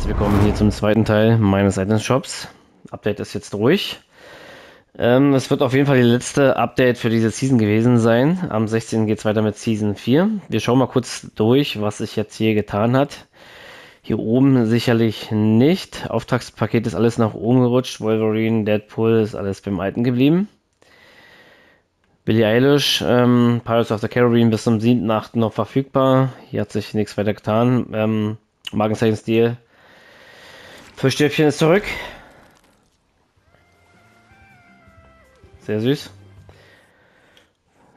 herzlich willkommen hier zum zweiten Teil meines Items Shops. Update ist jetzt durch. Ähm, es wird auf jeden Fall die letzte Update für diese Season gewesen sein. Am 16. geht es weiter mit Season 4. Wir schauen mal kurz durch, was sich jetzt hier getan hat. Hier oben sicherlich nicht. Auftragspaket ist alles nach oben gerutscht. Wolverine, Deadpool ist alles beim Alten geblieben. Billie Eilish, ähm, Pirates of the Caribbean bis zum 7.8. noch verfügbar. Hier hat sich nichts weiter getan. Ähm, Markenzeichen-Stil. Fischstäbchen ist zurück. Sehr süß.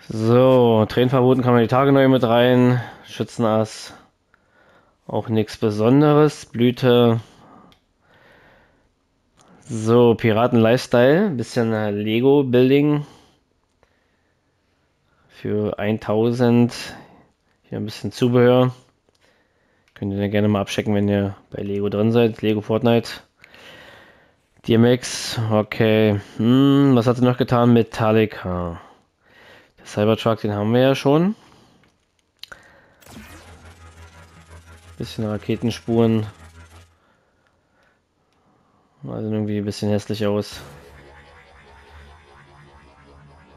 So, Tränenverboten kann man die Tage neu mit rein. Schützenass. Auch nichts Besonderes. Blüte. So, Piraten Lifestyle. Bisschen äh, Lego Building. Für 1000. Hier ein bisschen Zubehör. Könnt ihr gerne mal abchecken, wenn ihr bei Lego drin seid. Lego Fortnite. DMX, okay. Hm, was hat sie noch getan? Metallica. Der Cybertruck, den haben wir ja schon. Bisschen Raketenspuren. Also irgendwie ein bisschen hässlich aus.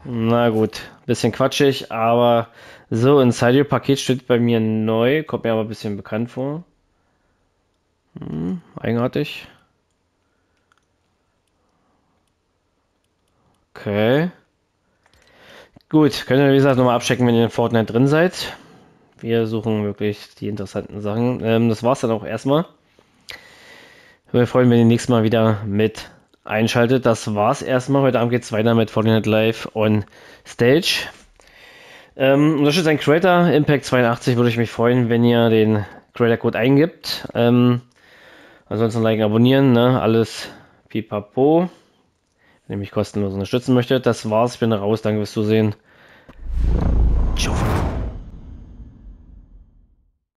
Na gut, bisschen quatschig, aber so, ein Sideo-Paket steht bei mir neu, kommt mir aber ein bisschen bekannt vor. Hm, eigenartig. Okay. Gut, könnt ihr wie gesagt nochmal abchecken, wenn ihr in Fortnite drin seid. Wir suchen wirklich die interessanten Sachen. Ähm, das war's dann auch erstmal. Wir freuen, wenn ihr nächstes Mal wieder mit einschaltet. Das war's erstmal. Heute Abend geht's weiter mit Fortnite Live on Stage. Ähm, unterstützt ein Creator, Impact 82, würde ich mich freuen, wenn ihr den Creator Code eingibt. Ähm, ansonsten liken, abonnieren, ne? alles pipapo. Wenn ihr mich kostenlos unterstützen möchtet. Das war's, ich bin raus, danke fürs Zusehen. Ciao.